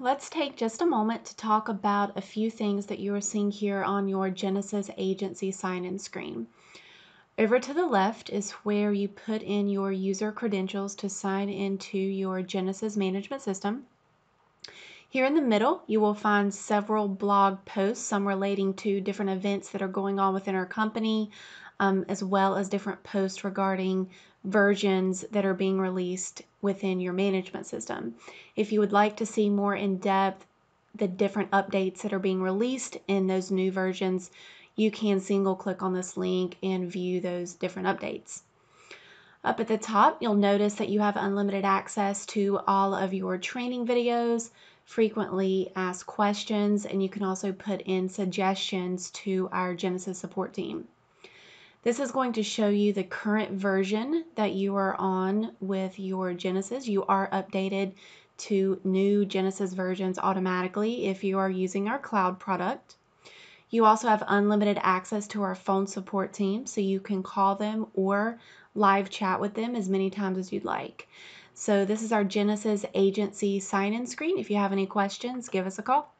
let's take just a moment to talk about a few things that you are seeing here on your Jenesis agency sign-in screen. Over to the left is where you put in your user credentials to sign into your Jenesis management system. Here in the middle, you will find several blog posts, some relating to different events that are going on within our company, um, as well as different posts regarding versions that are being released within your management system. If you would like to see more in depth the different updates that are being released in those new versions, you can single click on this link and view those different updates. Up at the top, you'll notice that you have unlimited access to all of your training videos, frequently asked questions, and you can also put in suggestions to our Jenesis support team. This is going to show you the current version that you are on with your Jenesis. You are updated to new Jenesis versions automatically if you are using our cloud product. You also have unlimited access to our phone support team, so you can call them or live chat with them as many times as you'd like. So this is our Jenesis agency sign-in screen. If you have any questions, give us a call.